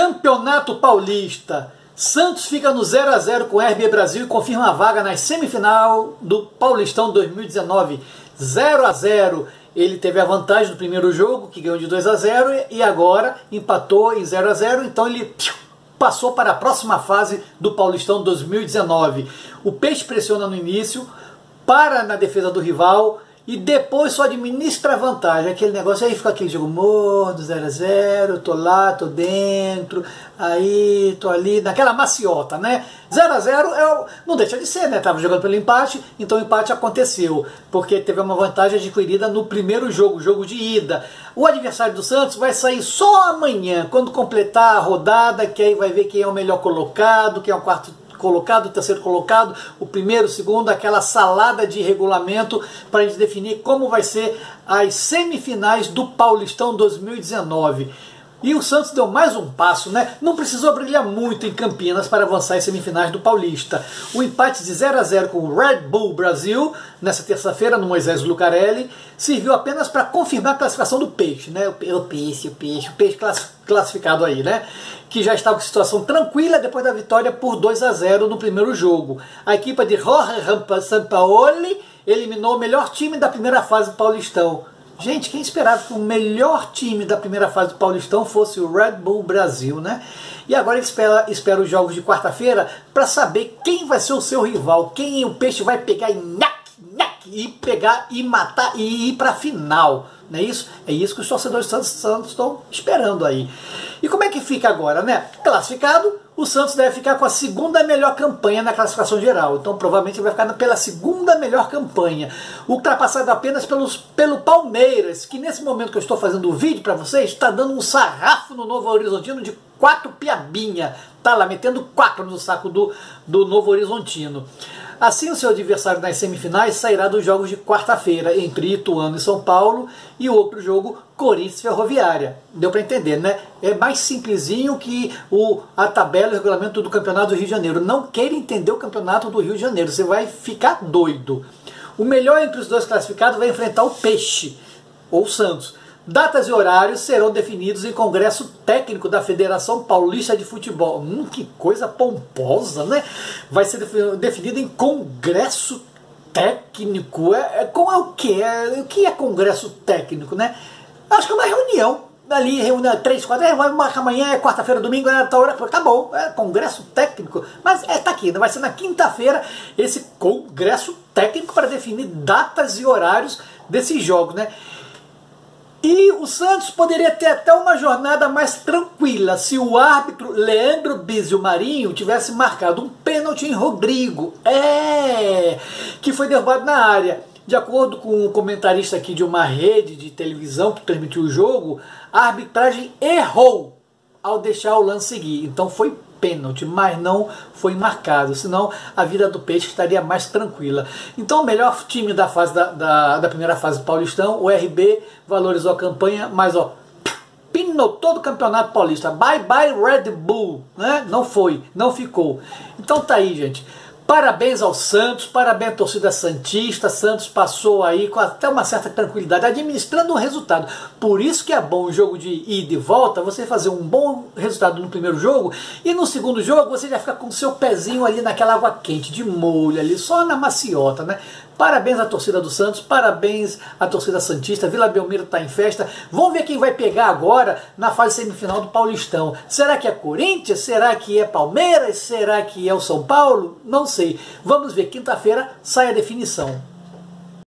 Campeonato Paulista. Santos fica no 0 a 0 com o RB Brasil e confirma a vaga na semifinal do Paulistão 2019. 0 a 0. Ele teve a vantagem do primeiro jogo, que ganhou de 2 a 0 e agora empatou em 0 a 0, então ele passou para a próxima fase do Paulistão 2019. O Peixe pressiona no início, para na defesa do rival, e depois só administra a vantagem. Aquele negócio aí fica aquele jogo morno, 0 a 0 tô lá, tô dentro, aí tô ali, naquela maciota, né? 0 a 0 é, não deixa de ser, né? Tava jogando pelo empate, então o empate aconteceu, porque teve uma vantagem adquirida no primeiro jogo, jogo de ida. O adversário do Santos vai sair só amanhã, quando completar a rodada, que aí vai ver quem é o melhor colocado, quem é o quarto colocado, o terceiro colocado, o primeiro, o segundo, aquela salada de regulamento para a gente definir como vai ser as semifinais do Paulistão 2019. E o Santos deu mais um passo, né? Não precisou brilhar muito em Campinas para avançar às semifinais do Paulista. O empate de 0 a 0 com o Red Bull Brasil, nessa terça-feira, no Moisés Lucarelli, serviu apenas para confirmar a classificação do Peixe, né? O peixe, o peixe, o peixe classificado aí, né? Que já estava com situação tranquila depois da vitória por 2 a 0 no primeiro jogo. A equipe de Jorge Sampaoli eliminou o melhor time da primeira fase do Paulistão. Gente, quem esperava que o melhor time da primeira fase do Paulistão fosse o Red Bull Brasil, né? E agora ele espera, espera os jogos de quarta-feira para saber quem vai ser o seu rival, quem o Peixe vai pegar e nhac, nhac, e pegar e matar e ir para a final. Não é isso? É isso que os torcedores Santos, Santos estão esperando aí. E como é que fica agora, né? Classificado, o Santos deve ficar com a segunda melhor campanha na classificação geral. Então provavelmente vai ficar pela segunda melhor campanha. Ultrapassado apenas pelos, pelo Palmeiras, que nesse momento que eu estou fazendo o vídeo para vocês, está dando um sarrafo no Novo Horizontino de quatro piabinha. Tá lá, metendo quatro no saco do, do Novo Horizontino. Assim, o seu adversário nas semifinais sairá dos jogos de quarta-feira entre Ituano e São Paulo e o outro jogo Corinthians Ferroviária. Deu para entender, né? É mais simplesinho que o, a tabela e o regulamento do Campeonato do Rio de Janeiro. Não queira entender o Campeonato do Rio de Janeiro, você vai ficar doido. O melhor entre os dois classificados vai enfrentar o Peixe ou o Santos. Datas e horários serão definidos em congresso técnico da Federação Paulista de Futebol. Hum, que coisa pomposa, né? Vai ser definido em congresso técnico. É, é, é o que? É, o que é congresso técnico, né? Acho que é uma reunião. Ali, reúne três, quatro, é, vai marcar amanhã, é quarta-feira, domingo, é tal hora, tá bom, é congresso técnico. Mas é, tá aqui, vai ser na quinta-feira esse congresso técnico para definir datas e horários desses jogos, né? E o Santos poderia ter até uma jornada mais tranquila se o árbitro Leandro Bizio Marinho tivesse marcado um pênalti em Rodrigo. É! Que foi derrubado na área. De acordo com o comentarista aqui de uma rede de televisão que transmitiu o jogo, a arbitragem errou ao deixar o lance seguir. Então foi pênalti, mas não foi marcado, senão a vida do Peixe estaria mais tranquila. Então o melhor time da, fase da, da, da primeira fase do Paulistão, o RB, valorizou a campanha, mas ó, pinou todo o campeonato paulista. Bye bye Red Bull, né? Não foi, não ficou. Então tá aí, gente. Parabéns ao Santos, parabéns à torcida Santista. Santos passou aí com até uma certa tranquilidade, administrando o resultado. Por isso que é bom o jogo de ida e volta, você fazer um bom resultado no primeiro jogo e no segundo jogo você já fica com o seu pezinho ali naquela água quente, de molho ali, só na maciota, né? Parabéns à torcida do Santos, parabéns à torcida Santista. Vila Belmiro está em festa. Vamos ver quem vai pegar agora na fase semifinal do Paulistão. Será que é Corinthians? Será que é Palmeiras? Será que é o São Paulo? Não sei. Vamos ver. Quinta-feira sai a definição.